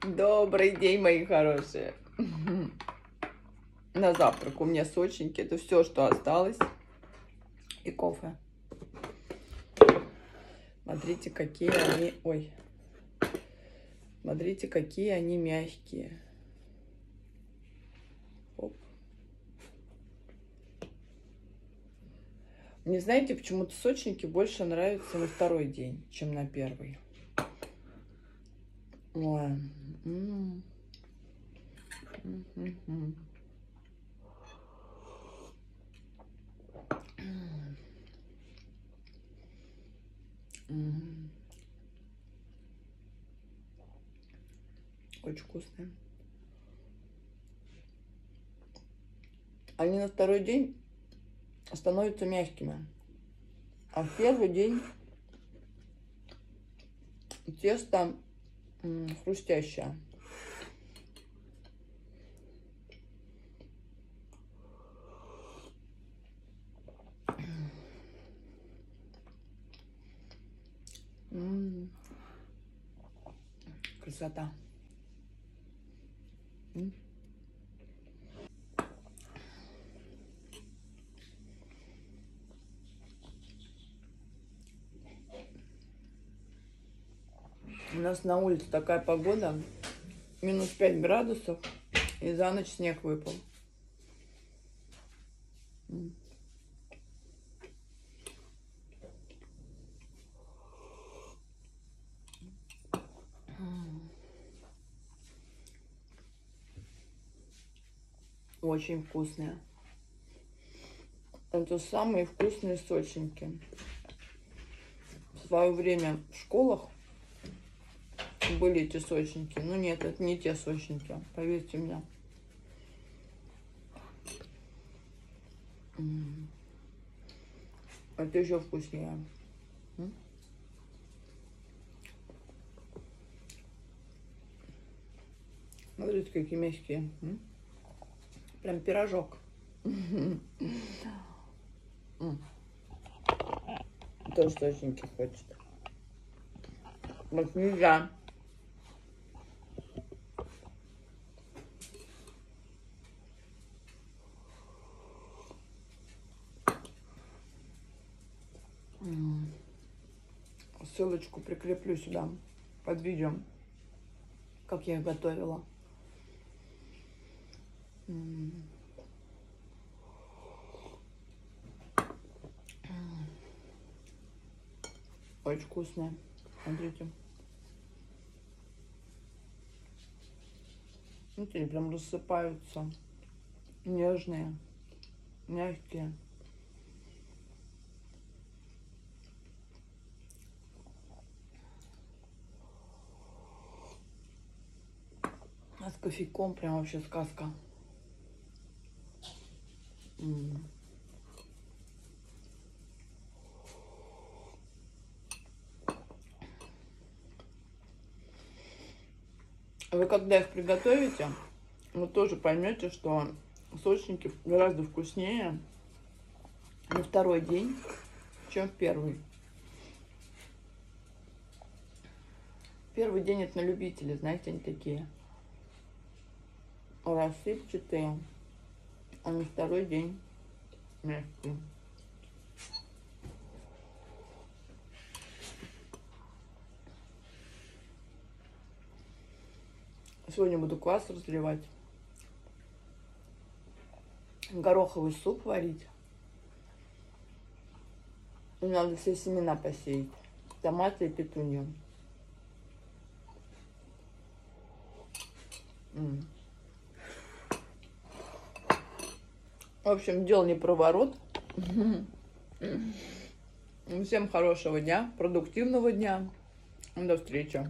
Добрый день, мои хорошие. На завтрак у меня сочники. Это все, что осталось. И кофе. Смотрите, какие они... Ой. Смотрите, какие они мягкие. Оп. Мне знаете, почему-то сочники больше нравятся на второй день, чем на первый. Ой. Очень вкусные. Они на второй день становятся мягкими. А в первый день тесто хрустящее. М -м. Красота. М У нас на улице такая погода, минус 5 градусов, и за ночь снег выпал. Очень вкусные. Это самые вкусные сочники. В свое время в школах были эти сочники. Но нет, это не те сочники, поверьте мне. Это еще вкуснее. Смотрите, какие мягкие. Прям пирожок. Тоже сочники хочет. Вот нельзя. Ссылочку прикреплю сюда под видео, как я их готовила. Очень вкусная. Смотрите. Смотрите, прям рассыпаются. Нежные, мягкие. А кофейком прям вообще сказка. Вы когда их приготовите, вы тоже поймете, что сочники гораздо вкуснее на второй день, чем в первый. Первый день это на любителей, знаете, они такие рассыпчатые а на второй день мягкий. Сегодня буду квас разливать. Гороховый суп варить. И надо все семена посеять. Томаты и петунью. М В общем, дело не проворот. Всем хорошего дня, продуктивного дня. До встречи.